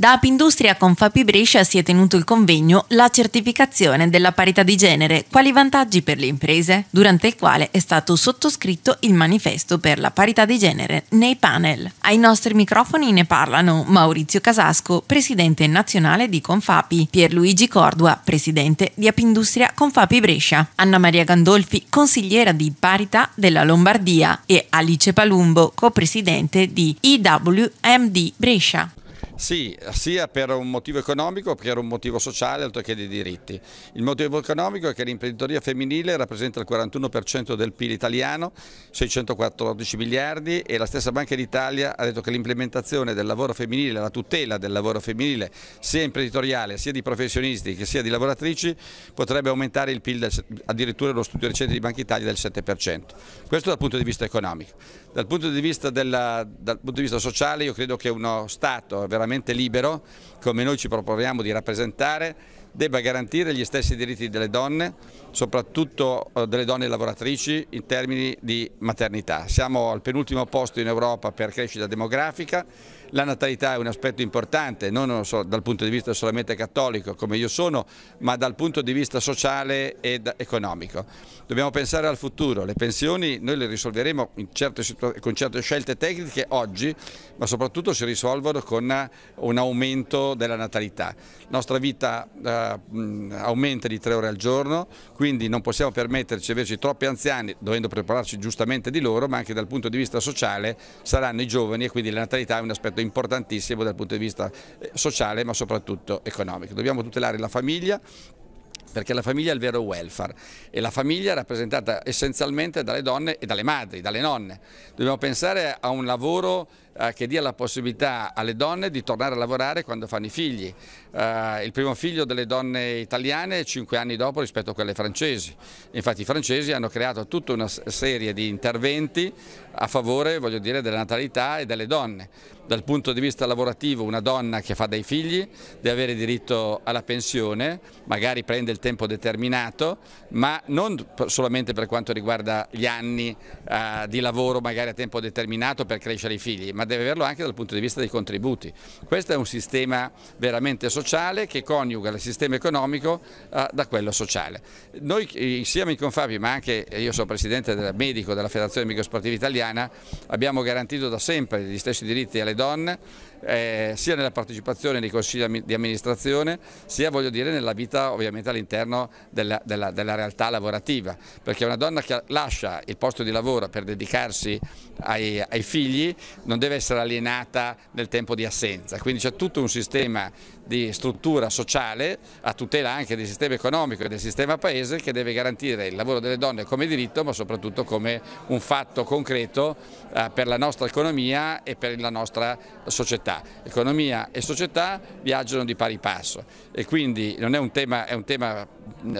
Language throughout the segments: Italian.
Da Apindustria con Fapi Brescia si è tenuto il convegno La certificazione della parità di genere, quali vantaggi per le imprese, durante il quale è stato sottoscritto il manifesto per la parità di genere nei panel. Ai nostri microfoni ne parlano Maurizio Casasco, presidente nazionale di Confapi, Pierluigi Cordua, presidente di Apindustria Confapi Brescia, Anna Maria Gandolfi, consigliera di parità della Lombardia e Alice Palumbo, copresidente di IWMD Brescia. Sì, sia per un motivo economico che per un motivo sociale, oltre che di diritti. Il motivo economico è che l'imprenditoria femminile rappresenta il 41% del PIL italiano, 614 miliardi e la stessa Banca d'Italia ha detto che l'implementazione del lavoro femminile, la tutela del lavoro femminile, sia imprenditoriale, sia di professionisti che sia di lavoratrici, potrebbe aumentare il PIL del, addirittura lo studio recente di Banca Italia del 7%. Questo dal punto di vista economico. Dal punto di vista, della, dal punto di vista sociale io credo che uno Stato veramente libero, come noi ci proponiamo di rappresentare, debba garantire gli stessi diritti delle donne, soprattutto eh, delle donne lavoratrici in termini di maternità. Siamo al penultimo posto in Europa per crescita demografica, la natalità è un aspetto importante, non dal punto di vista solamente cattolico come io sono, ma dal punto di vista sociale ed economico. Dobbiamo pensare al futuro, le pensioni noi le risolveremo certe con certe scelte tecniche oggi, ma soprattutto si risolvono con un aumento della natalità. La nostra vita eh, aumenta di tre ore al giorno, quindi non possiamo permetterci di averci troppi anziani, dovendo prepararci giustamente di loro, ma anche dal punto di vista sociale saranno i giovani e quindi la natalità è un aspetto importantissimo dal punto di vista eh, sociale ma soprattutto economico. Dobbiamo tutelare la famiglia perché la famiglia è il vero welfare e la famiglia è rappresentata essenzialmente dalle donne e dalle madri, dalle nonne. Dobbiamo pensare a un lavoro che dia la possibilità alle donne di tornare a lavorare quando fanno i figli. Eh, il primo figlio delle donne italiane è 5 anni dopo rispetto a quelle francesi. Infatti i francesi hanno creato tutta una serie di interventi a favore dire, della natalità e delle donne. Dal punto di vista lavorativo una donna che fa dei figli deve avere diritto alla pensione, magari prende il tempo determinato, ma non solamente per quanto riguarda gli anni eh, di lavoro magari a tempo determinato per crescere i figli, ma deve averlo anche dal punto di vista dei contributi. Questo è un sistema veramente sociale che coniuga il sistema economico eh, da quello sociale. Noi insieme in Confabi, ma anche io sono presidente del medico della Federazione Amico Sportiva Italiana, abbiamo garantito da sempre gli stessi diritti alle donne, eh, sia nella partecipazione nei consigli di amministrazione, sia voglio dire nella vita ovviamente all'interno della, della, della realtà lavorativa, perché una donna che lascia il posto di lavoro per dedicarsi ai, ai figli non deve deve essere alienata nel tempo di assenza, quindi c'è tutto un sistema di struttura sociale a tutela anche del sistema economico e del sistema paese che deve garantire il lavoro delle donne come diritto ma soprattutto come un fatto concreto eh, per la nostra economia e per la nostra società. Economia e società viaggiano di pari passo e quindi non è un tema, è un tema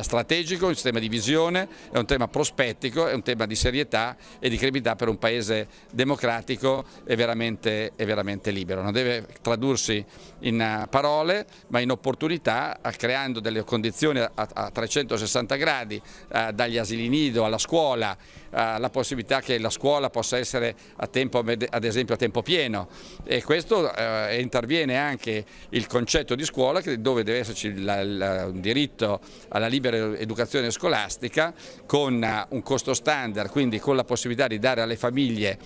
strategico, un tema di visione, è un tema prospettico, è un tema di serietà e di credibilità per un paese democratico e veramente, e veramente libero. Non deve tradursi in eh, ma in opportunità creando delle condizioni a, a 360 gradi eh, dagli asili nido alla scuola, eh, la possibilità che la scuola possa essere tempo, ad esempio a tempo pieno. E questo eh, interviene anche il concetto di scuola dove deve esserci un diritto alla libera educazione scolastica con un costo standard, quindi con la possibilità di dare alle famiglie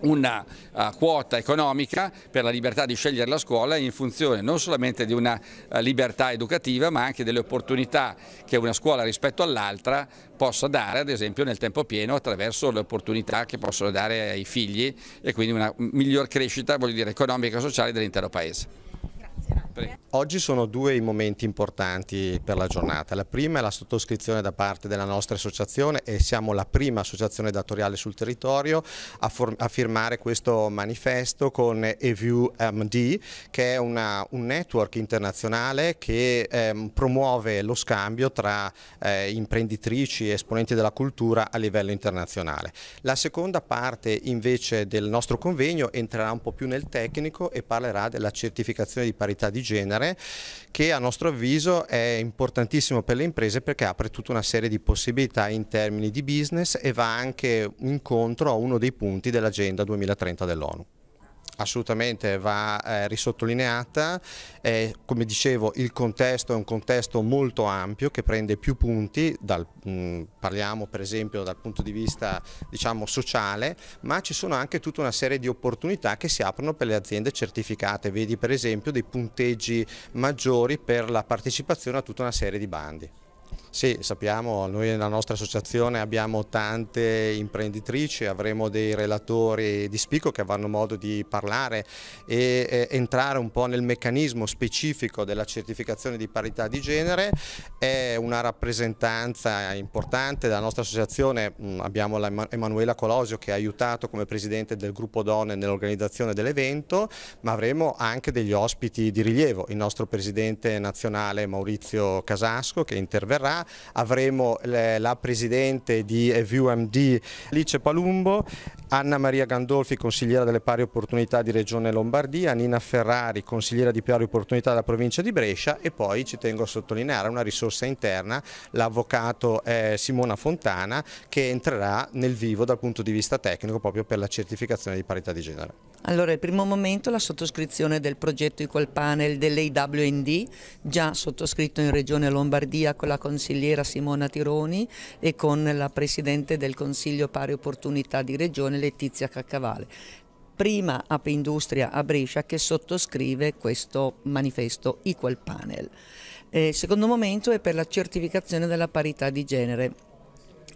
una uh, quota economica per la libertà di scegliere la scuola in funzione non solamente di una uh, libertà educativa ma anche delle opportunità che una scuola rispetto all'altra possa dare ad esempio nel tempo pieno attraverso le opportunità che possono dare ai figli e quindi una miglior crescita dire, economica e sociale dell'intero Paese. Oggi sono due i momenti importanti per la giornata. La prima è la sottoscrizione da parte della nostra associazione e siamo la prima associazione datoriale sul territorio a, a firmare questo manifesto con EView MD che è una, un network internazionale che ehm, promuove lo scambio tra eh, imprenditrici e esponenti della cultura a livello internazionale. La seconda parte invece del nostro convegno entrerà un po' più nel tecnico e parlerà della certificazione di parità di genere che a nostro avviso è importantissimo per le imprese perché apre tutta una serie di possibilità in termini di business e va anche incontro a uno dei punti dell'agenda 2030 dell'ONU. Assolutamente va eh, risottolineata. Eh, come dicevo il contesto è un contesto molto ampio che prende più punti, dal, mh, parliamo per esempio dal punto di vista diciamo, sociale, ma ci sono anche tutta una serie di opportunità che si aprono per le aziende certificate, vedi per esempio dei punteggi maggiori per la partecipazione a tutta una serie di bandi. Sì, sappiamo, noi nella nostra associazione abbiamo tante imprenditrici, avremo dei relatori di spicco che avranno modo di parlare e eh, entrare un po' nel meccanismo specifico della certificazione di parità di genere. È una rappresentanza importante della nostra associazione, mm, abbiamo la Emanuela Colosio che ha aiutato come presidente del gruppo donne nell'organizzazione dell'evento, ma avremo anche degli ospiti di rilievo, il nostro presidente nazionale Maurizio Casasco che interverrà avremo la presidente di VUMD Lice Palumbo, Anna Maria Gandolfi, consigliera delle pari opportunità di Regione Lombardia, Nina Ferrari, consigliera di pari opportunità della provincia di Brescia e poi ci tengo a sottolineare una risorsa interna, l'avvocato eh, Simona Fontana che entrerà nel vivo dal punto di vista tecnico proprio per la certificazione di parità di genere. Allora, il primo momento la sottoscrizione del progetto Equal Panel dell'AWND, già sottoscritto in Regione Lombardia con la consigliera Simona Tironi e con la Presidente del Consiglio Pari Opportunità di Regione Letizia Caccavale prima Ape Industria a Brescia che sottoscrive questo manifesto Equal Panel. Il secondo momento è per la certificazione della parità di genere.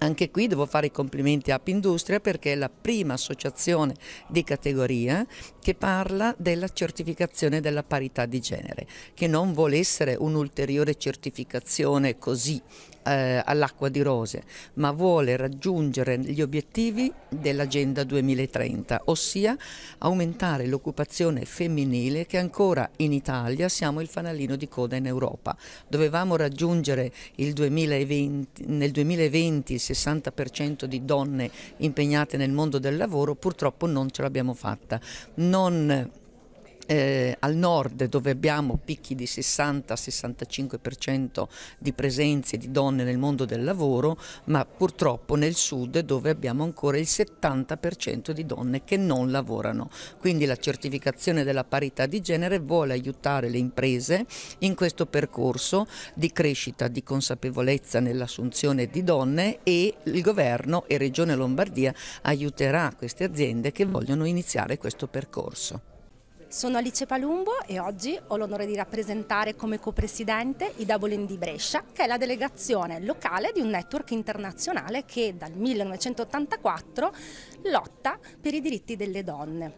Anche qui devo fare i complimenti a App Industria perché è la prima associazione di categoria che parla della certificazione della parità di genere, che non vuole essere un'ulteriore certificazione così eh, all'acqua di rose, ma vuole raggiungere gli obiettivi dell'Agenda 2030, ossia aumentare l'occupazione femminile che ancora in Italia siamo il fanalino di coda in Europa. Dovevamo raggiungere 2020, nel 2020 il 60% di donne impegnate nel mondo del lavoro, purtroppo non ce l'abbiamo fatta. Non eh, al nord dove abbiamo picchi di 60-65% di presenze di donne nel mondo del lavoro, ma purtroppo nel sud dove abbiamo ancora il 70% di donne che non lavorano. Quindi la certificazione della parità di genere vuole aiutare le imprese in questo percorso di crescita di consapevolezza nell'assunzione di donne e il governo e Regione Lombardia aiuterà queste aziende che vogliono iniziare questo percorso. Sono Alice Palumbo e oggi ho l'onore di rappresentare come copresidente i Double di Brescia, che è la delegazione locale di un network internazionale che dal 1984 lotta per i diritti delle donne.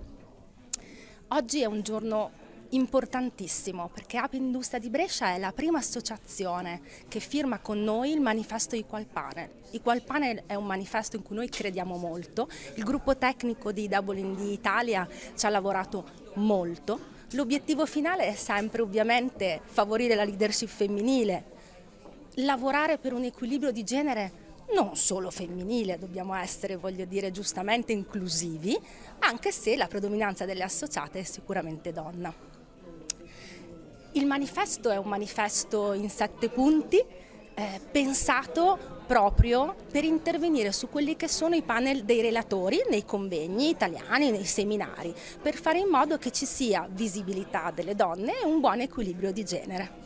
Oggi è un giorno importantissimo perché Ape Industria di Brescia è la prima associazione che firma con noi il manifesto Equal Panel. Equal Panel è un manifesto in cui noi crediamo molto, il gruppo tecnico di Double D Italia ci ha lavorato molto, l'obiettivo finale è sempre ovviamente favorire la leadership femminile, lavorare per un equilibrio di genere non solo femminile, dobbiamo essere, voglio dire, giustamente inclusivi, anche se la predominanza delle associate è sicuramente donna. Il manifesto è un manifesto in sette punti, eh, pensato proprio per intervenire su quelli che sono i panel dei relatori nei convegni italiani, nei seminari, per fare in modo che ci sia visibilità delle donne e un buon equilibrio di genere.